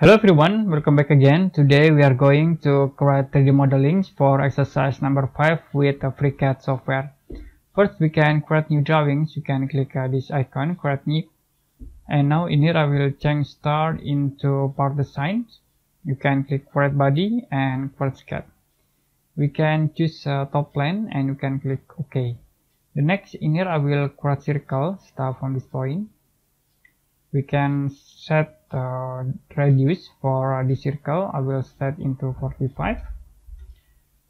Hello everyone, welcome back again. Today we are going to create 3D modeling for exercise number 5 with the FreeCAD software. First we can create new drawings. You can click uh, this icon, create new. And now in here I will change start into part design. You can click create body and create sketch. We can choose uh, top plane and you can click OK. The next in here I will create circle, start from this point. We can set uh, radius for uh, circle. I will set into 45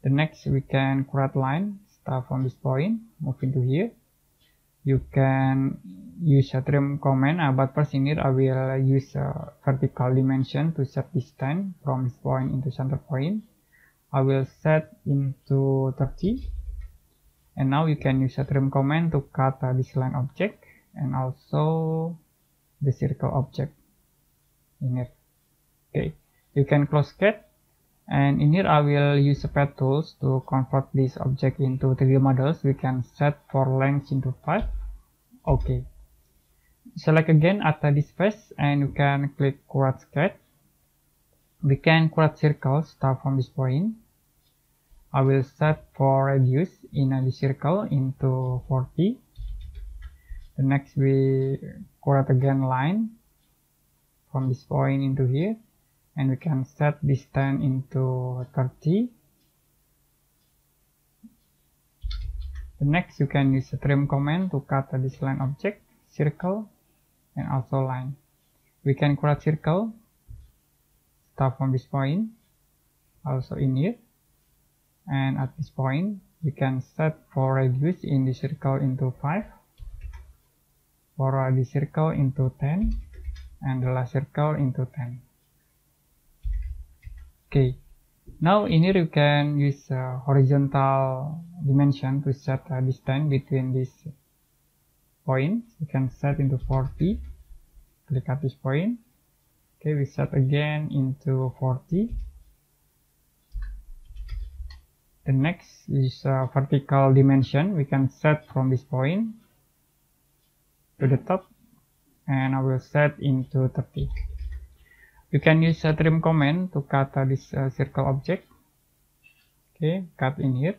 the next we can create line start from this point move into here. You can use a trim command uh, but first in I will use a vertical dimension to set distance from this point into center point. I will set into 30 and now you can use a trim command to cut uh, this line object. And also the circle object in here okay. You can close cat and in here I will use the pad tools to convert this object into 3D models. We can set for length into 5 okay. Select again after this face and you can click create sketch we can create circles start from this point. I will set for radius in the circle into 40 the next we create again line from this point into here and we can set this distance into 30 the next you can use the trim command to cut this line object circle and also line. We can create circle start from this point also in here. And at this point we can set for radius in the circle into 5 for the circle into 10 and the last circle into 10 okay. Now in here you can use uh, horizontal dimension to set a distance between these points. You can set into 40 click at this point. Okay we set again into 40 the next is a vertical dimension. We can set from this point to the top and I will set into 30 you can use a trim command to cut uh, this uh, circle object. Okay cut in here.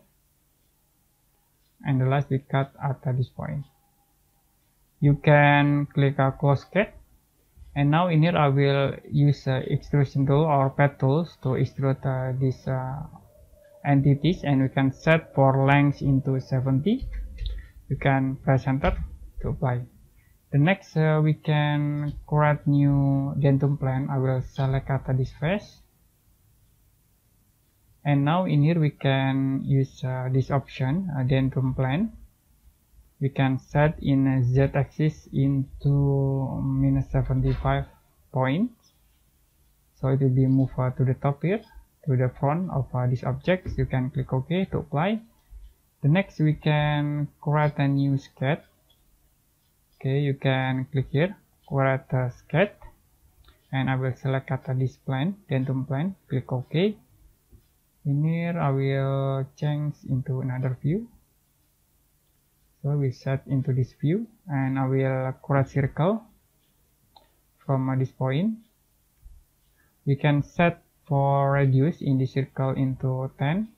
And the last we cut at uh, this point. You can click a close cut. And now in here I will use uh, extrusion tool or pad tools to extrude uh, these uh, entities. And we can set for length into 70 you can press enter to apply the next uh, we can create new datum plan. I will select at this face and now in here we can use uh, this option uh, datum plane we can set in z-axis into minus 75 points so it will be moved uh, to the top here to the front of uh, this object. You can click ok to apply. The next we can create a new sketch okay you can click here create a uh, sketch and I will select at this plane datum plane click OK. In here I will change into another view. So we set into this view and I will create circle from uh, this point. We can set for radius in the circle into 10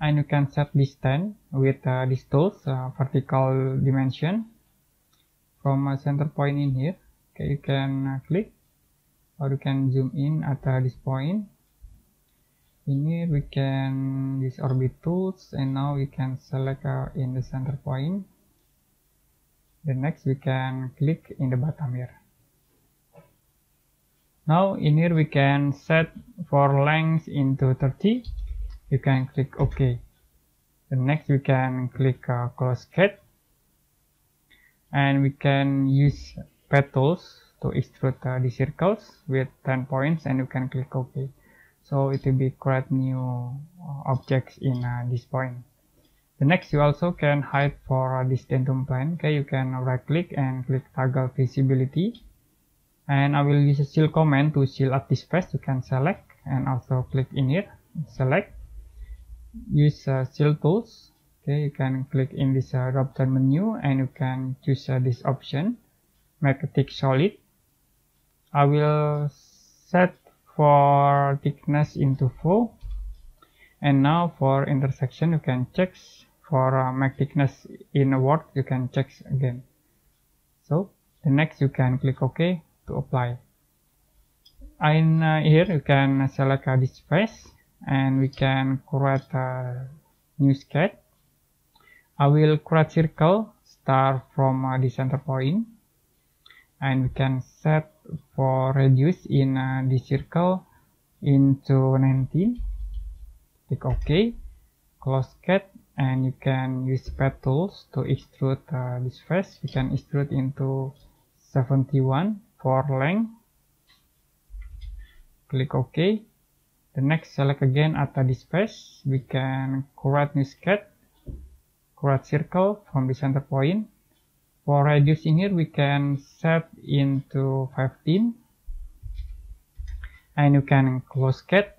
and you can set distance with uh, these tools uh, vertical dimension from a center point in here. Okay you can uh, click or you can zoom in at uh, this point. In here we can use orbit tools and now we can select uh, in the center point. The next we can click in the bottom here. Now in here we can set for length into 30 you can click OK. The next we can click uh, close cat and we can use pad tools to extrude uh, the circles with 10 points and you can click OK. So it will be create new uh, objects in uh, this point. The next you also can hide for uh, this datum plane. Okay, you can right click and click toggle visibility. And I will use a seal command to seal at this face. You can select and also click in here, select use uh, seal tools. Okay you can click in this uh, drop down menu and you can choose uh, this option magnetic solid. I will set for thickness into 4 and now for intersection you can check for uh, make thickness in a word you can check again. So the next you can click ok to apply. In uh, here you can select uh, this face and we can create a new sketch. I will create circle start from uh, the center point and we can set for radius in uh, the circle into 19 click ok close cat and you can use pad tools to extrude uh, this face. You can extrude into 71 for length. Click ok the next select again after this face we can create new sketch create circle from the center point. For radius in here we can set into 15 and you can close cat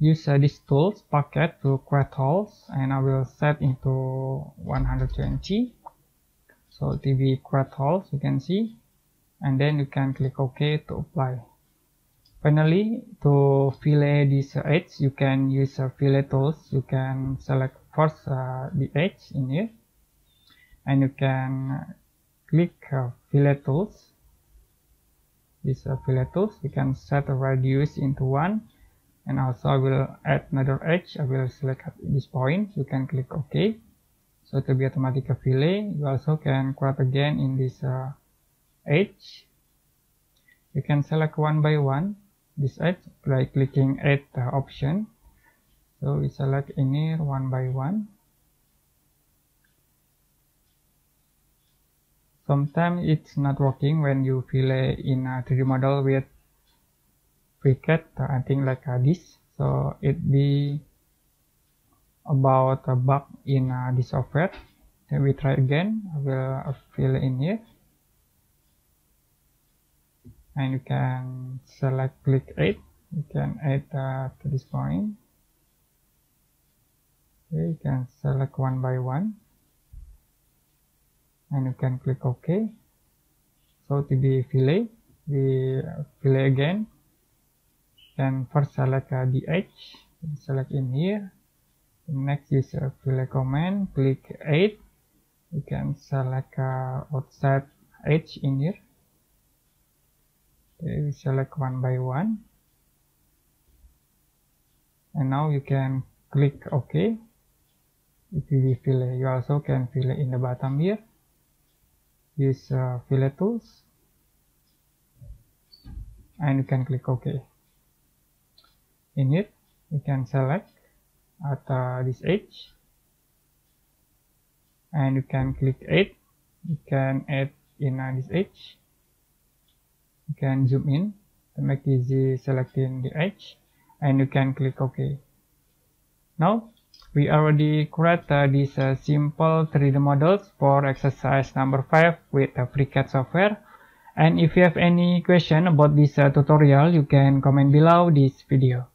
use uh, this tools pocket to create holes and I will set into 120 so to be create holes you can see. And then you can click OK to apply finally to fillet this edge you can use uh, fillet tools you can select first uh, the edge in here. And you can click uh, fillet tools this uh, fillet tools you can set a radius into one. And also I will add another edge I will select this point. You can click OK. So will be automatic fillet. You also can create again in this uh, edge you can select one by one this edge by clicking add option. So we select in here one by one. Sometimes it's not working when you fillet in a 3d model with FreeCAD I think like this so it be about a bug in uh, the software. Then we try again. I will uh, fill in here and you can select click 8 you can add uh, to this point. Okay, you can select one by one. And you can click OK. So to be fillet we fillet again. Then first select uh, the edge. Select in here. Next is a fillet command. Click 8 you can select uh, outside edge in here okay we select one by one and now you can click ok if you fillet you also can fillet in the bottom here use uh, fillet tools and you can click OK. In it, you can select at uh, this edge and you can click add. You can add in uh, this edge. You can zoom in to make easy selecting the edge and you can click OK. Now we already created these uh, simple 3D models for exercise number 5 with uh, FreeCAD software. And if you have any question about this uh, tutorial, you can comment below this video.